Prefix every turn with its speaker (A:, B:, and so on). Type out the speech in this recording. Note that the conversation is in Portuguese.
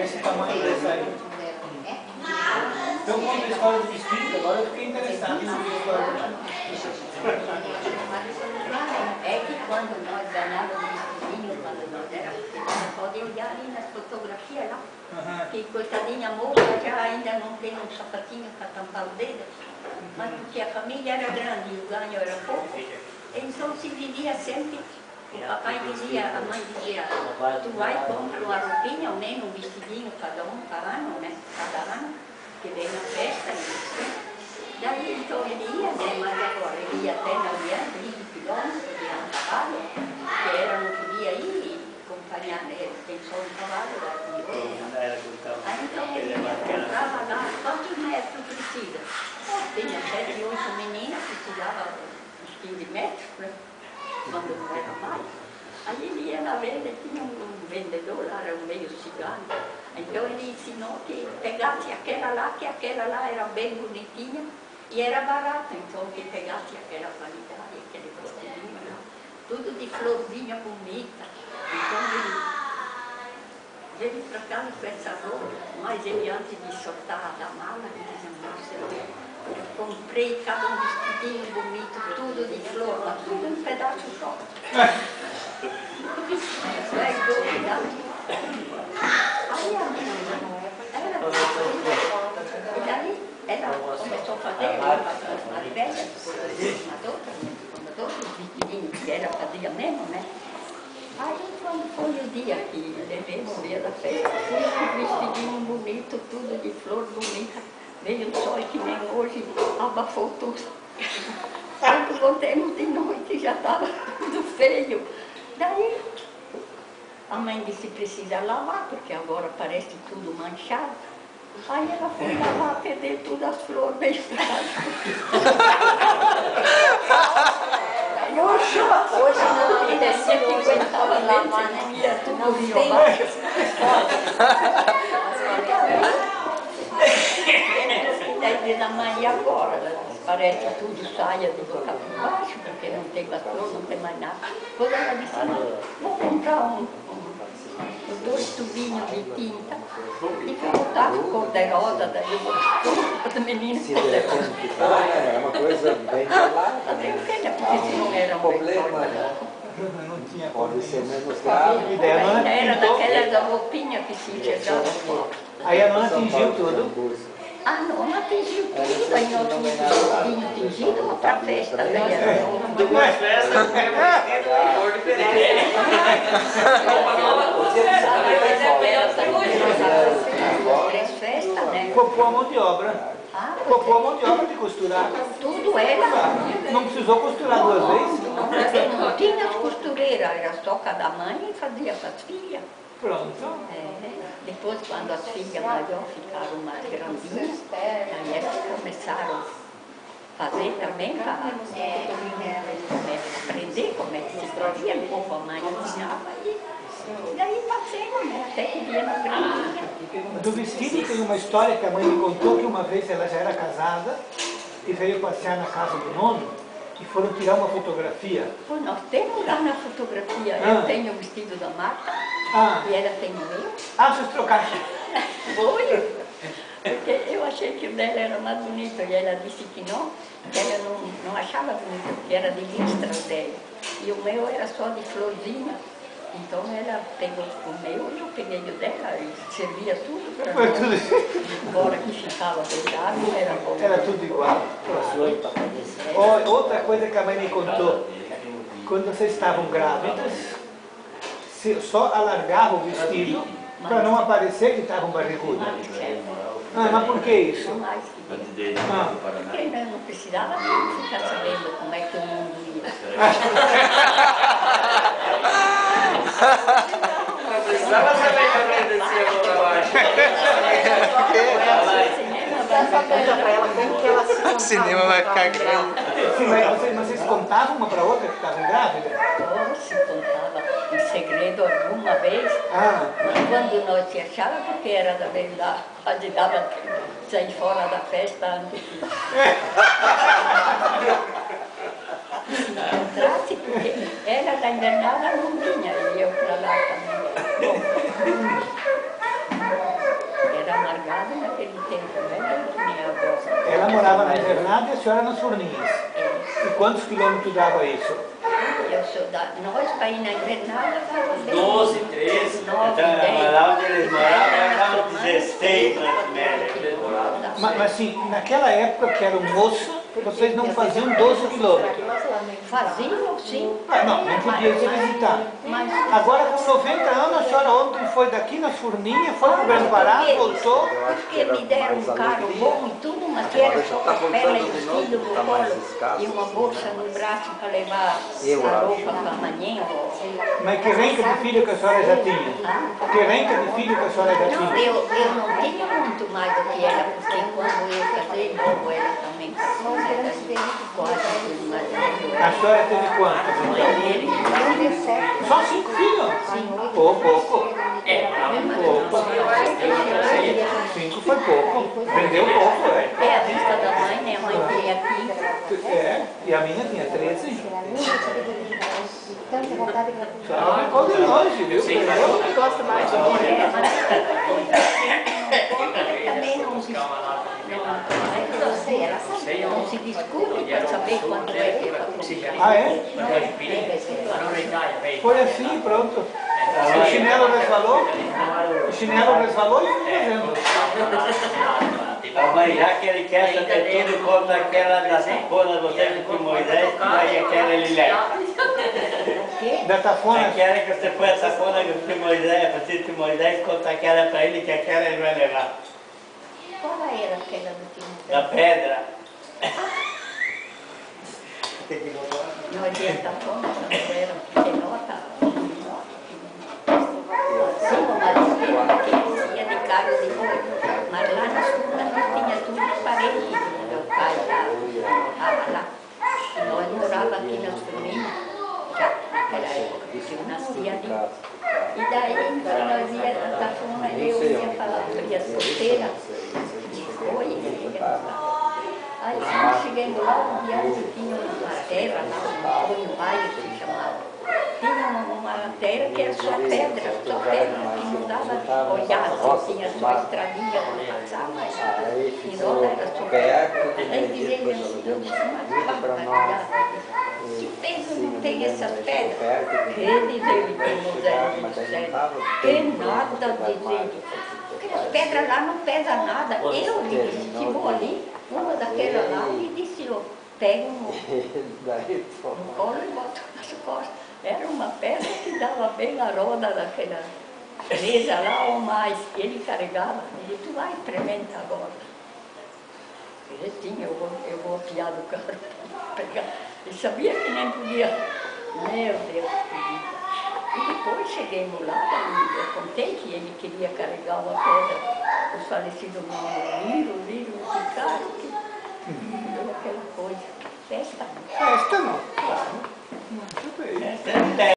A: Esse tamanho desse aí. Então, conta a história do vestido, agora eu fiquei interessado na história do
B: É que quando nós ganhávamos vestidinho, quando nós éramos podem olhar ali nas fotografias lá,
A: Aham.
B: que coitadinha moça já ainda não tem um sapatinho para tampar o dedo, mas porque a família era grande e o ganho era pouco, então se vivia sempre. O papai dizia, a mãe dizia, tu vai compra uma roupinha, ou nem um vestidinho cada um cada ano, né? Cada ano, que vem na festa. E Daí então ele ia, né? Mas agora ele ia até na União, 20 quilômetros, de um cavalo, que era, não podia ir acompanhar, né? Tem só um cavalo lá com ele. Aí então ele comprava lá, quantos metros precisa? Tinha sete, oito meninas, precisava uns 15 metros, né? Quando não era mais. Aí ele ia na venda, tinha um, vendedor lá, era um meio cigano. Então ele ensinou que pegasse aquela lá, que aquela lá era bem bonitinha e era barata, então que pegasse aquela qualidade, aquele vestidinho lá, tudo de florzinha bonita. Então ele veio para casa com essa mas ele antes de soltar da mala, ele dizia, comprei cada um vestidinho bonito, tudo de flor, mas tudo um pedaço só. Vai duvidar. Aí a minha era E daí ela começou a fazer roupa para as mais velhas, umas outras, umas outras vestidinhos que ela fazia mesmo, né? Aí quando foi o dia que levei o dia da festa, com vestidinho bonito, tudo de flor bonita. Veio um sol que nem hoje, abafou tudo. Quando voltemos de noite já estava tudo feio. Daí a mãe disse precisa lavar, porque agora parece tudo manchado. Aí ela foi lavar, perdeu tudo as flores, veio pra Hoje, hoje não, ele descia que aguentava lavar, né? Tudo. Daí diz a mãe, e agora? Disse, Parece que tudo saia de boca para baixo, porque não tem vassoura, não tem mais nada. Quando ela disse, mãe, vou comprar um, um, dois tubinhos de tinta e vou botar cor-de-rosa, daí eu vou as meninas cor-de-rosa.
C: É uma coisa bem falada,
B: Fazer o
C: né?
B: que, né? Porque se não era um
C: Problema, né?
A: Não tinha
C: Pode ser menos grave.
B: Era
A: pintou,
B: daquelas roupinhas que se enxergava
A: aí a nona tingiu tudo.
B: A nona atingiu tudo, aí nós tínhamos um tingido para a festa. Daí era
D: Duas festas com uma cor diferente.
B: Três festas, né?
A: Copou a mão de obra.
B: Ah,
A: Copou a mão de obra de costurar.
B: tudo era.
A: Não precisou costurar duas vezes?
B: Não, não tinha as costureiras, era só cada mãe fazia para as filhas.
A: Pronto.
B: É, depois, quando as filhas maiores ficaram mais grandinhas, aí é que começaram a fazer também para aprender como é que se fazia, como a mãe ensinava. E daí passei, né? Até que dia na grande.
A: Do vestido tem uma história que a mãe me contou que uma vez ela já era casada e veio passear na casa do nono e foram tirar uma fotografia.
B: Pô, nós temos lá na fotografia,
A: Ah.
B: eu tenho o vestido da Marta
A: Ah,
B: e ela tem o meu.
A: ah vocês trocaram.
B: Foi. Porque eu achei que o dela era mais bonito e ela disse que não, que ela não, não achava bonito, porque era de listra o dela. E o meu era só de florzinha. Então ela pegou o meu e eu peguei o dela e servia tudo para
A: Foi
B: nós.
A: tudo,
B: Embora que ficava pesado, era bom.
A: era tudo igual. Ó, Outra coisa que a mãe me contou, quando vocês estavam grávidas, só alargava o vestido para não aparecer que estavam barrigudas. Ah, mas por que isso? Ah.
B: Porque nós não precisava ficar sabendo como é que o mundo ia.
D: Não precisava saber que a
E: ela se contava
F: O cinema vai ficar grande.
A: mas vocês, mas vocês contavam uma para outra que estavam grávidas?
B: Ou se contava em segredo alguma vez,
A: Ah,
B: mas quando nós se achava, porque era da verdade, dava sair fora da festa antes encontrasse, porque ela tá da invernada não vinha, e eu para lá também. Bom,
A: era amargada naquele tempo, né? Minha avó. Ela morava na invernada e a senhora nas forninhas. É. E quantos quilômetros dava isso?
B: Eu sou da... Nós, para ir na invernada, fazia...
D: 12, 13,
B: 9,
F: 10.
B: Então,
F: lá onde eles é, moravam,
B: era
F: 16, mais ou menos.
B: Tá
A: mas, assim, naquela época que era um moço, vocês não faziam 12 quilômetros.
B: Faziam sim.
A: Ah, não, não podia se visitar.
B: Mas
A: Agora com 90 anos, a senhora ontem foi daqui nas Furninhas, foi para o Grande Pará, voltou.
B: Porque me deram um carro bom e tudo, mas que era só papel e vestido no colo e uma bolsa no braço para levar a roupa para amanhã.
A: Mas que renca de filho que a senhora já tinha? Que renca de filho que a senhora já
B: Não,
A: tinha?
B: eu, eu não tinha muito mais do que ela, porque quando eu casei, logo ela também casou, né? Quase tudo mais.
A: A senhora teve quantos então? Só cinco filhos? Pouco, pouco.
D: É,
A: Pouco. Cinco foi pouco. Vendeu pouco, é.
B: é a vista da mãe, né? A mãe veio aqui.
A: É, e a minha tinha 13.
E: Tanta vontade de
A: A senhora ficou de longe, viu? Entendeu?
E: que gosta mais de
B: É, mas também não se, não, não sei, ela sabe, não se discute para saber quanto é que ela compra.
A: Ah, é? Foi assim, pronto. O chinelo resvalou, o chinelo resvalou e eu fazendo.
F: Mas já que ele quer saber tudo contra aquela da sapona, você com Moisés, aí aquela ele leva.
A: Da tafona,
F: Aquela que você põe a sapona com Moisés, você com Moisés, conta aquela para ele, que aquela ele vai levar.
B: Qual era aquela do que
F: Da pedra.
B: não adianta como, não era, porque nota, mas que ia de carro de boi, mas lá na segunda nós tinha tudo parelhinho, meu pai já morava lá, e nós morava aqui na Furminha, já naquela época, porque eu nasci ali. E daí, quando nós ia na Tafona, eu ia falar que eu ia solteira, e foi, e Chegamos lá, um dia antes tinha uma terra lá, um Antônio Baile se chamava. Tinha uma, terra que era só pedra, só pedra, que não dava olhada, tinha só estradinha para passar, mas não era só pedra. Aí ele assim, eu disse, mas barbaridade. Que peso não tem essas pedras? Que diz ele, que José José, que nada, diz ele. Aquelas pedras lá não pesam nada. Eu que vou ali, uma daquelas lá, e disse, eu pego
C: pô.
B: no colo e boto nas costas. Era uma pedra que dava bem na roda daquela presa lá ou mais. Ele carregava, e tu vai, experimenta agora. Ele tinha, eu vou, eu vou afiar do carro pegar. Ele sabia que nem podia. Meu Deus depois cheguei lá, eu contei que ele queria carregar uma pedra, o falecido mal, liro, liro, picar, aquela coisa. Festa não.
A: Festa não. Claro. Muito bem. Né?